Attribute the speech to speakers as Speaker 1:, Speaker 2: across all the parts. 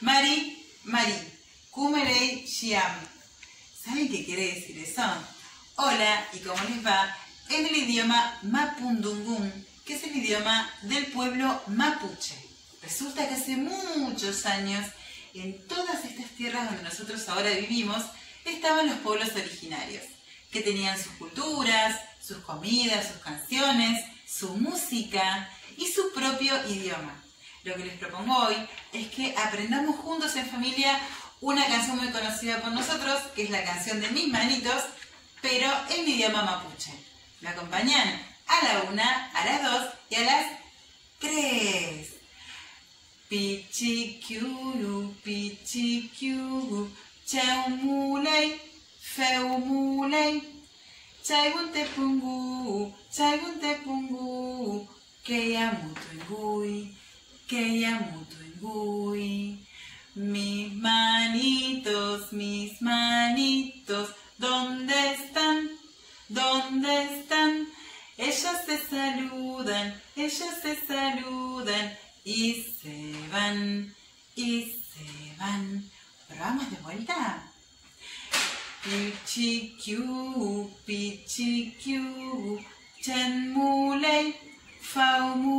Speaker 1: Mari, Mari, Kumerei, Xiam. ¿Saben qué quiere decir eso? Hola, ¿y cómo les va? En el idioma Mapundungun, que es el idioma del pueblo mapuche. Resulta que hace muchos años, en todas estas tierras donde nosotros ahora vivimos, estaban los pueblos originarios, que tenían sus culturas, sus comidas, sus canciones, su música y su propio idioma. Lo que les propongo hoy es que aprendamos juntos en familia una canción muy conocida por nosotros, que es la canción de Mis Manitos, pero en idioma mapuche. ¿Me acompañan? A la una, a las dos y a las tres. Pichikiuru, pichikiuru, chaumulei, feumulei, chaigunte pungu, chaigunte pungu, que ya que ya mutu Mis manitos, mis manitos, ¿dónde están? ¿Dónde están? Ellos se saludan, ellos se saludan y se van, y se van. ¿Probamos de vuelta? Pichikiu, pichikiu, chen mulei, fau mulei,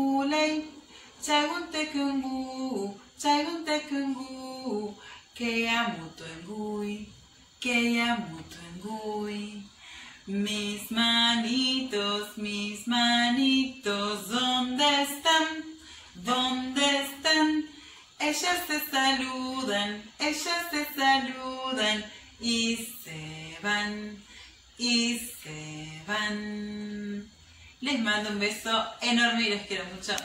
Speaker 1: chagunte kungu, chagunte kungu, que amuto engui, que amuto engui. Mis manitos, mis manitos, ¿dónde están? ¿Dónde están? Ellas se saludan, ellas se saludan y se van, y se van. Les mando un beso enorme y les quiero mucho.